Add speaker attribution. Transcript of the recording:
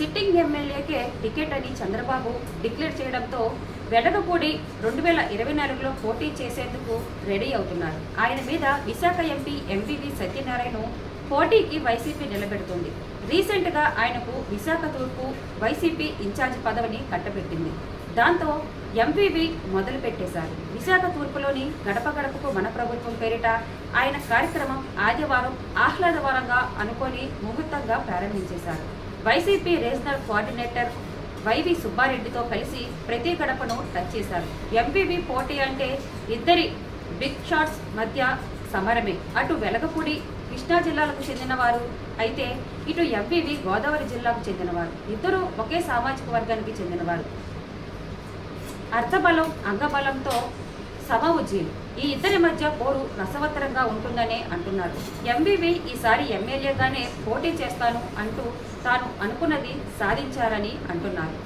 Speaker 1: Sitting ఎమ్మెల్యేకే ticket అని Chandrababu declare చేయడంతో వెడగపూడి రెండు వేల ఇరవై నాలుగులో పోటీ చేసేందుకు రెడీ అవుతున్నారు. ఆయన మీద విశాఖ ఎంపీ ఎంపీవి సత్యనారాయణ పోటీకి వైసీపీ నిలబెడుతుంది. రీసెంట్గా ఆయనకు విశాఖ తూర్పు వైసీపీ ఇన్ఛార్జ్ పదవిని కట్టబెట్టింది. దాంతో ఎంపీవి మొదలు పెట్టేశారు విశాఖ తూర్పులోని గడప గడపకు మన ప్రభుత్వం పేరిట ఆయన కార్యక్రమం ఆదివారం ఆహ్లాదవరంగా అనుకొని ముహూర్తంగా ప్రారంభించేశారు. వైసీపీ రీజనల్ కోఆర్డినేటర్ వైవి సుబ్బారెడ్డితో కలిసి ప్రతి గడపను టచ్ చేశారు. ఎంపీవి పోటీ అంటే ఇద్దరి బిగ్ షాట్స్ మధ్య సమరమే. అటు వెలగపూడి కృష్ణా జిల్లాలకు చెందినవారు అయితే ఇటు ఎంపీవి గోదావరి జిల్లాకు చెందినవారు. ఇద్దరు ఒకే సామాజిక వర్గానికి చెందినవారు. అర్థబలం అంగబలంతో సమవుజ్జీలు ఈ ఇద్దరి మధ్య పోరు రసవత్తరంగా ఉంటుందనే అంటున్నారు. ఎంబీబీ ఈసారి ఎమ్మెల్యేగానే పోటీ చేస్తాను అంటూ తాను అనుకున్నది సాధించారని అంటున్నారు.